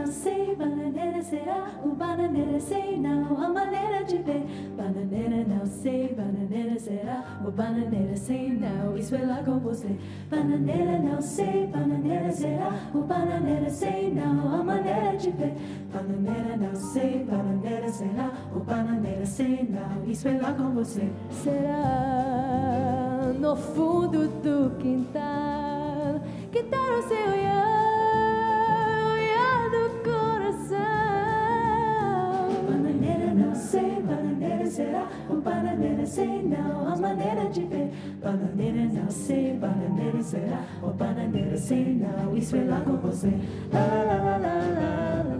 não sei, bananeira será o bananeira sei, não a maneira de ver. Bananeira não sei, bananeira será o bananeira sei, não, isso é lá com você. Bananeira não sei, bananeira será o bananeira sei, não a maneira de ver. Bananeira não sei, bananeira será o bananeira sei, não, isso é lá com você. Será no fundo do quintal, que tal o seu bananeira sei não a maneira de ver. Bananeira não sei, bananeira será. Oh, bananeira sei não, isso é lá com você. Lá, lá, lá, lá, lá.